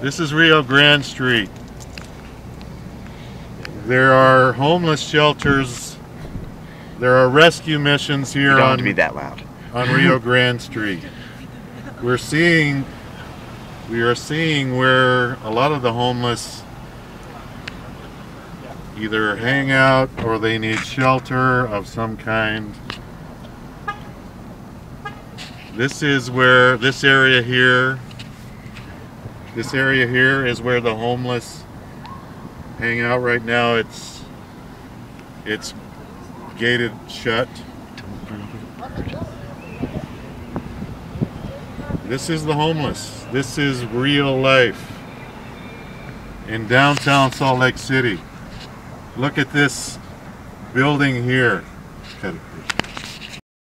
This is Rio Grande Street. There are homeless shelters. There are rescue missions here on, to be that loud. on Rio Grande Street. We're seeing we are seeing where a lot of the homeless either hang out or they need shelter of some kind. This is where this area here this area here is where the homeless hang out right now. It's it's gated shut. This is the homeless. This is real life in downtown Salt Lake City. Look at this building here.